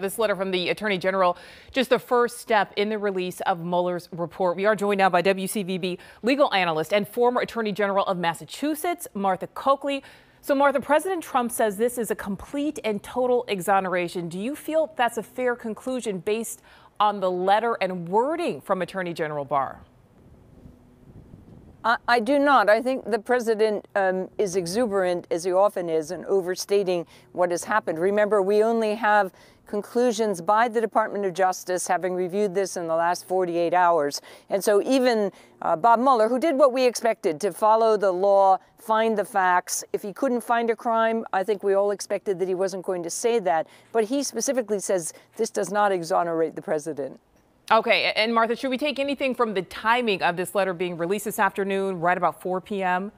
This letter from the Attorney General, just the first step in the release of Mueller's report. We are joined now by WCVB legal analyst and former Attorney General of Massachusetts, Martha Coakley. So, Martha, President Trump says this is a complete and total exoneration. Do you feel that's a fair conclusion based on the letter and wording from Attorney General Barr? I, I do not. I think the president um, is exuberant, as he often is, and overstating what has happened. Remember, we only have conclusions by the Department of Justice, having reviewed this in the last 48 hours. And so even uh, Bob Mueller, who did what we expected to follow the law, find the facts. If he couldn't find a crime, I think we all expected that he wasn't going to say that. But he specifically says this does not exonerate the president. Okay, and Martha, should we take anything from the timing of this letter being released this afternoon, right about 4 p.m.?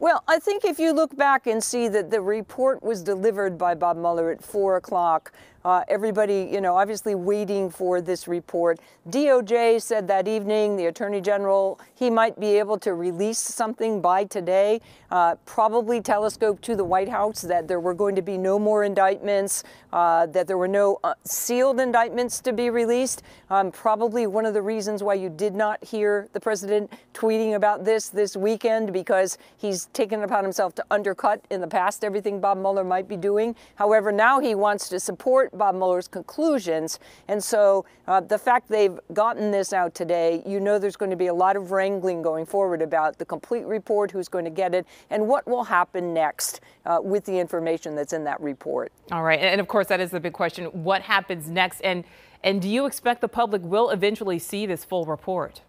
Well, I think if you look back and see that the report was delivered by Bob Mueller at 4 o'clock, uh, everybody, you know, obviously waiting for this report. DOJ said that evening, the Attorney General, he might be able to release something by today, uh, probably telescope to the White House that there were going to be no more indictments, uh, that there were no uh, sealed indictments to be released. Um, probably one of the reasons why you did not hear the president tweeting about this this weekend because he's taken upon himself to undercut in the past everything Bob Mueller might be doing. However, now he wants to support Bob Mueller's conclusions. And so uh, the fact they've gotten this out today, you know there's going to be a lot of wrangling going forward about the complete report, who's going to get it, and what will happen next uh, with the information that's in that report. All right. And of course, that is the big question. What happens next? And, and do you expect the public will eventually see this full report?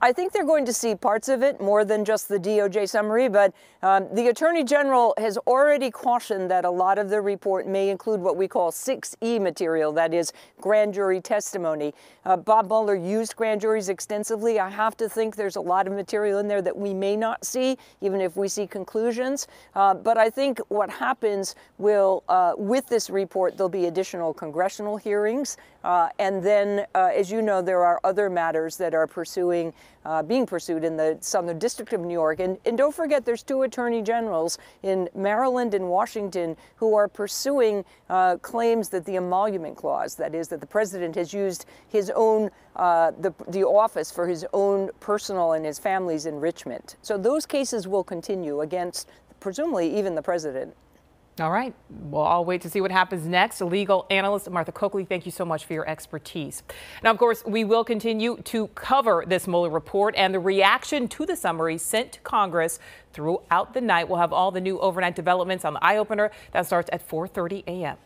I think they're going to see parts of it more than just the DOJ summary, but um, the Attorney General has already cautioned that a lot of the report may include what we call 6E material, that is, grand jury testimony. Uh, Bob Mueller used grand juries extensively. I have to think there's a lot of material in there that we may not see, even if we see conclusions. Uh, but I think what happens will, uh, with this report, there'll be additional congressional hearings. Uh, and then, uh, as you know, there are other matters that are pursuing uh, being pursued in the Southern District of New York. And, and don't forget, there's two attorney generals in Maryland and Washington who are pursuing uh, claims that the emolument clause, that is, that the president has used his own, uh, the, the office for his own personal and his family's enrichment. So those cases will continue against presumably even the president. All right. Well, I'll wait to see what happens next. Legal analyst Martha Coakley, thank you so much for your expertise. Now, of course, we will continue to cover this Mueller report and the reaction to the summary sent to Congress throughout the night. We'll have all the new overnight developments on the eye opener that starts at 4:30 a.m.